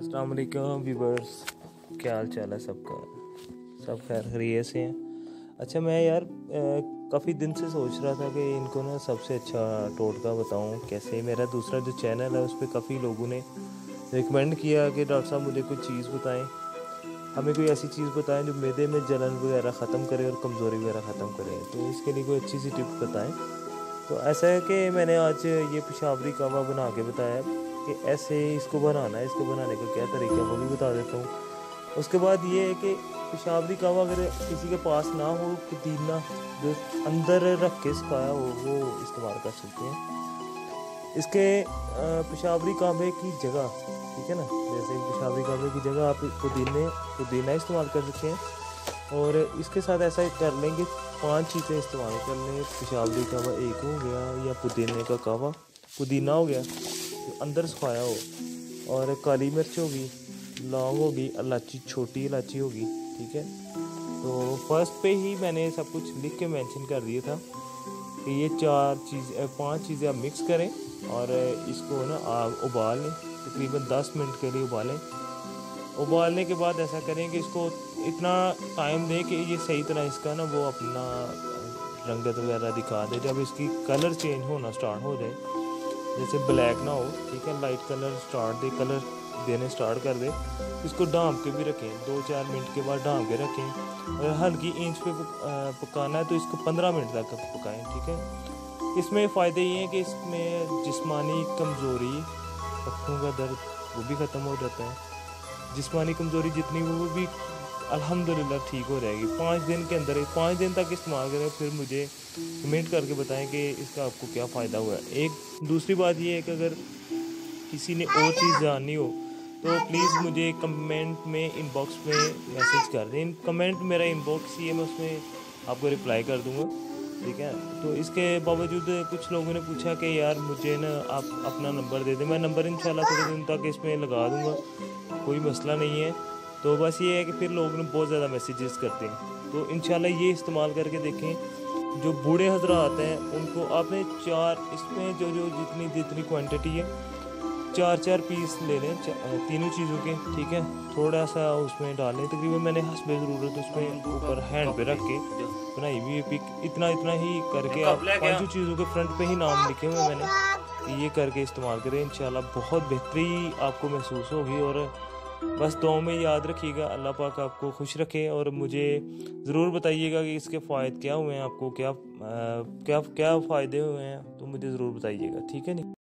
السلام علیکم ویورس کیا حال چال ہے سب کا؟ سب خیر، خیریت سے ہیں؟ اچھا میں یار کافی دن سے سوچ رہا تھا کہ ان کو نا سب سے اچھا ٹوٹکا بتاؤں، کیسے میرا دوسرا جو چینل ہے، اس پہ کافی لوگوں نے ریکمینڈ کیا کہ ڈاکٹر صاحب مجھے کوئی چیز بتائیں۔ ہمیں کوئی ایسی چیز بتائیں جو میدے میں جلن وغیرہ ختم کرے اور کمزوری وغیرہ ختم کرے۔ تو اس کے لیے کوئی اچھی سی ٹپ بتائیں۔ تو ایسا ہے کہ میں نے آج یہ پشاوری کعوہ بنا کے بتایا۔ کہ ایسے اس کو بنانا ہے، اس کو بنانے کا کیا طریقہ ہے، وہ بھی بتا دیتا ہوں۔ اس کے بعد یہ ہے کہ پشاوری کعوہ اگر کسی کے پاس نہ ہو پودینہ جو اندر رکھ کے سکھایا ہو وہ استعمال کر سکتے ہیں۔ اس کے پشاوری کعبے کی جگہ، ٹھیک ہے نا؟ جیسے پشاوری کعبے کی جگہ آپ پودینے پودینہ استعمال کر سکتے ہیں۔ اور اس کے ساتھ ایسا کر لیں گے، پانچ چیزیں استعمال کر لیں پشاوری کعبہ ایک ہو گیا یا پودینے کا کعبہ پودینہ ہو گیا۔ اندر سکھایا ہو۔ اور کالی مرچ ہوگی، لونگ ہوگی، الائچی، چھوٹی الائچی ہوگی، ٹھیک ہے؟ تو فرسٹ پہ ہی میں نے سب کچھ لکھ کے مینشن کر دیا تھا کہ یہ چار چیز پانچ چیزیں آپ مکس کریں اور اس کو نا آپ ابال لیں تقریباً دس منٹ کے لیے ابالیں۔ ابالنے کے بعد ایسا کریں کہ اس کو اتنا ٹائم دیں کہ یہ صحیح طرح اس کا نا وہ اپنا رنگت وغیرہ دکھا دے۔ جب اس کی کلر چینج ہونا سٹارٹ ہو جائے جیسے بلیک نہ ہو، ٹھیک ہے؟ لائٹ کلر سٹارٹ دے کلر دینے سٹارٹ کر دے۔ اس کو ڈھانپ کے بھی رکھیں۔ دو چار منٹ کے بعد ڈھانپ کے رکھیں۔ اگر ہلکی اینچ پہ پکانا ہے تو اس کو پندرہ منٹ تک پکائیں، ٹھیک ہے؟ اس میں فائدے یہ ہیں کہ اس میں جسمانی کمزوری پٹھوں کا درد وہ بھی ختم ہو جاتا ہے۔ جسمانی کمزوری جتنی وہ بھی الحمد للہ ٹھیک ہو جائے گی۔ پانچ دن کے اندر، پانچ دن تک استعمال کریں پھر مجھے کمنٹ کر کے بتائیں کہ اس کا آپ کو کیا فائدہ ہوا۔ ہے ایک دوسری بات یہ ہے کہ اگر کسی نے اور چیز جاننی ہو، تو پلیز مجھے کمنٹ میں ان باکس میں میسیج کر دیں۔ کمنٹ میرا ان باکس ہی ہے، میں اس میں آپ کو رپلائی کر دوں گا، ٹھیک ہے؟ تو اس کے باوجود کچھ لوگوں نے پوچھا کہ یار مجھے نا آپ اپنا نمبر دے دیں۔ میں نمبر انشاءاللہ تھوڑے دن تک اس میں لگا دوں گا، کوئی مسئلہ نہیں ہے۔ تو بس یہ ہے کہ پھر لوگ نے بہت زیادہ میسیجز کرتے ہیں۔ تو انشاءاللہ یہ استعمال کر کے دیکھیں جو بوڑھے حضرات ہیں ان کو آپ نے چار اس میں جو جو جتنی جتنی کوانٹٹی ہے چار چار پیس لے لیں تینوں چیزوں کے ٹھیک ہے؟ تھوڑا سا اس میں ڈالیں۔ تقریباً میں نے حسب ضرورت اس میں اوپر ہینڈ پہ رکھ کے بنائی ہوئی پک اتنا اتنا ہی کر کے آپ پانچوں چیزوں کے فرنٹ پہ ہی نام لکھے ہوئے میں نے یہ کر کے استعمال کریں۔ انشاءاللہ بہت بہتری آپ کو محسوس ہوگی اور بس دعاؤں میں یاد رکھیے گا۔ اللہ پاک آپ کو خوش رکھے اور مجھے ضرور بتائیے گا کہ اس کے فوائد کیا ہوئے ہیں، آپ کو کیا کیا کیا فائدے ہوئے ہیں، تو مجھے ضرور بتائیے گا۔ ٹھیک ہے نہیں